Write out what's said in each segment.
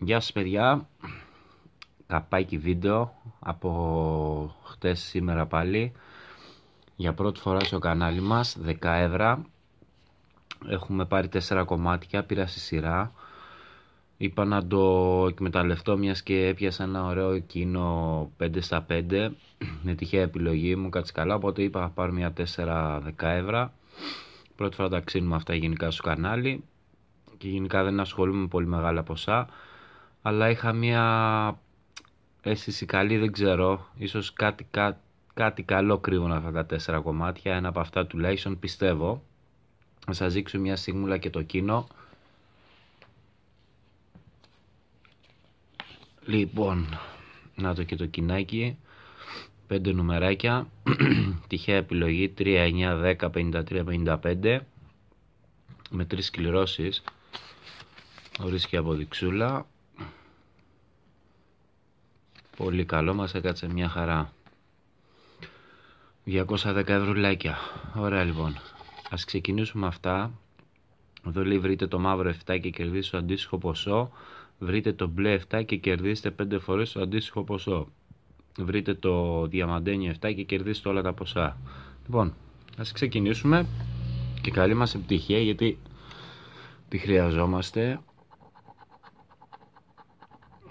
Γεια σας παιδιά, καπάκι βίντεο από χτες σήμερα πάλι. Για πρώτη φορά στο κανάλι μας, 10 ευρώ έχουμε πάρει 4 κομμάτια, πήρα στη σειρά. Είπα να το εκμεταλλευτώ μιας και έπιασα ένα ωραίο κίνο 5 στα 5 με τυχαία επιλογή μου, κάτσε καλά. Οπότε είπα να πάρω μια 4 10 ευρώ πρώτη φορά τα ξύνουμε αυτά γενικά στο κανάλι. Και γενικά δεν ασχολούμαι με πολύ μεγάλα ποσά αλλά είχα μια αίσθηση καλή, δεν ξέρω, ίσως κάτι, κά, κάτι καλό κρύβουν αυτά τα τέσσερα κομμάτια, ένα από αυτά τουλάχιστον πιστεύω. Να σας δείξω μια στιγμούλα και το κίνο. Λοιπόν, να το και το κοινάκι, πέντε νουμεράκια, τυχαία επιλογή. 3, 9, 10, 53, 55, με τρεις σκληρώσεις, χωρίς και αποδειξούλα. Πολύ καλό, μας έκατσε μια χαρά. 210 ευρουλάκια. Ωραία λοιπόν. Ας ξεκινήσουμε αυτά. Εδώ λέει βρείτε το μαύρο 7 και κερδίστε το αντίστοιχο ποσό. Βρείτε το μπλε 7 και κερδίστε 5 φορές το αντίστοιχο ποσό. Βρείτε το διαμαντένιο 7 και κερδίστε όλα τα ποσά. Λοιπόν, ας ξεκινήσουμε και καλή μας επιτυχία γιατί τη χρειαζόμαστε.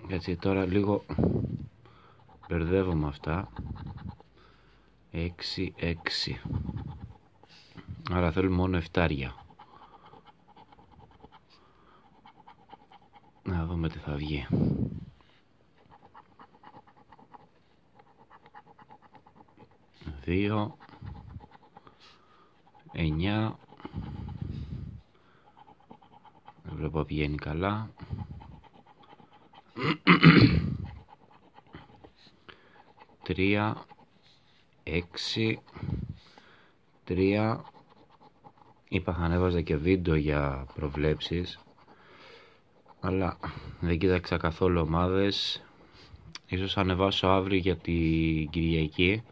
Έτσι τώρα λίγο μπερδεύομαι αυτά. 6 6 άρα θέλουμε μόνο εφτάρια. Να δούμε τι θα βγει. Δύο. Εννιά. Δεν βλέπω βγαίνει καλά τρία, έξι, τρία. Είπα θα ανέβαζα και βίντεο για προβλέψεις αλλά δεν κοίταξα καθόλου ομάδες. Ίσως ανεβάσω αύριο για την Κυριακή.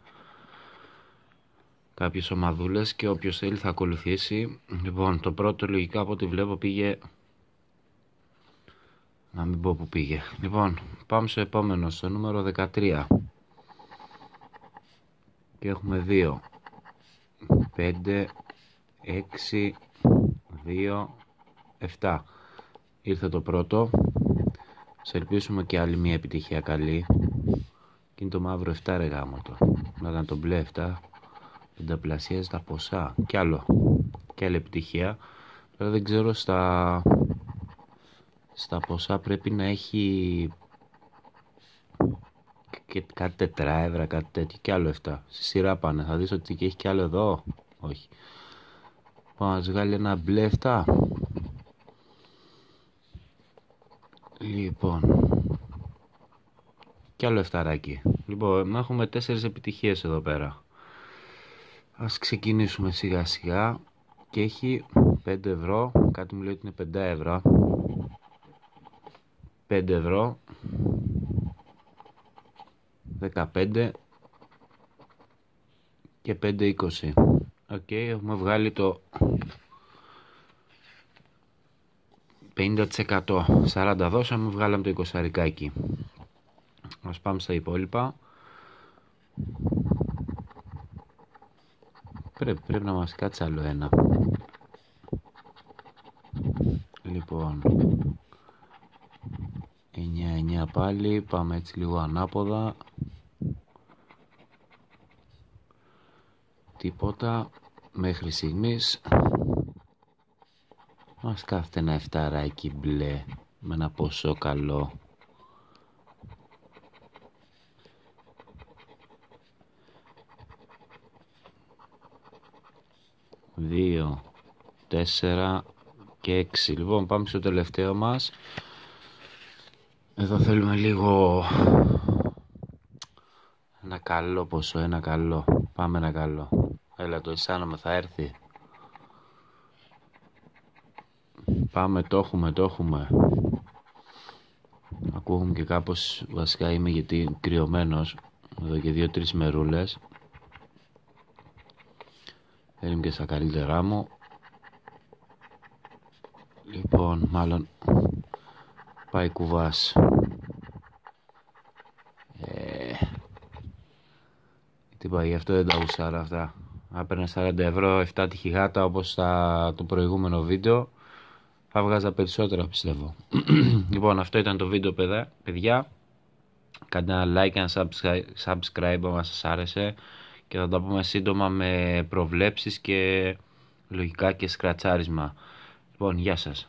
Κάποιες ομαδούλες και όποιος θέλει θα ακολουθήσει. Λοιπόν το πρώτο λογικά από ό,τι βλέπω πήγε. Να μην πω που πήγε. Λοιπόν πάμε στο επόμενο στο νούμερο 13 και έχουμε 2 5 6 2 7 ήρθε το πρώτο. Σε ελπίσουμε και άλλη μια επιτυχία καλή. Και είναι το μαύρο 7 ρε γάμο το. Να ήταν το μπλε 7 πενταπλασιάζει τα ποσά. Κι άλλο. Και άλλη επιτυχία. Τώρα δεν ξέρω στα στα ποσά πρέπει να έχει και κάτι τετράευρα, κάτι τέτοιο και άλλο 7. Στη σειρά πάνε. Θα δεις ότι έχει και άλλο εδώ. Όχι. Πάω να βγάλει ένα μπλε 7. Λοιπόν. Και άλλο 7 Λοιπόν, έχουμε τέσσερις επιτυχίες εδώ πέρα. Ας ξεκινήσουμε σιγά σιγά. Και έχει 5 ευρώ. Κάτι μου λέει ότι είναι 5 ευρώ. 5 ευρώ 15 και 5 20 Οκ, έχουμε βγάλει το 50% 40 δώσαμε, βγάλαμε το 20αρικάκι Ας πάμε στα υπόλοιπα. Πρέπει, πρέπει να μας κάτσει άλλο ένα. Λοιπόν. 9-9 πάλι, πάμε έτσι λίγο ανάποδα τίποτα μέχρι στιγμής μας κάθεται ένα εφταράκι μπλε με ένα ποσό καλό δύο, τέσσερα και έξι. Λοιπόν, πάμε στο τελευταίο μας. Εδώ θέλουμε λίγο ένα καλό ποσό, ένα καλό. Πάμε ένα καλό. Έλα το αισθάνομαι θα έρθει. Πάμε το έχουμε, το έχουμε. Ακούγουμε και κάπως βασικά είμαι γιατί κρυωμένος εδώ και δύο-τρεις μερούλες. Δεν και στα καλύτερά μου. Λοιπόν, μάλλον πάει κουβάς. Ε, τι πάει, γι' αυτό δεν τα γουσάρα αυτά. Άπαιρνα 40 ευρώ, 7 τυχη γάτα όπως στα, το προηγούμενο βίντεο. Θα βγάζα περισσότερα πιστεύω. λοιπόν, αυτό ήταν το βίντεο παιδιά. Κάντε ένα like και ένα subscribe αν σας άρεσε και θα τα πούμε σύντομα με προβλέψεις και λογικά και σκρατσάρισμα. Λοιπόν, γεια σας.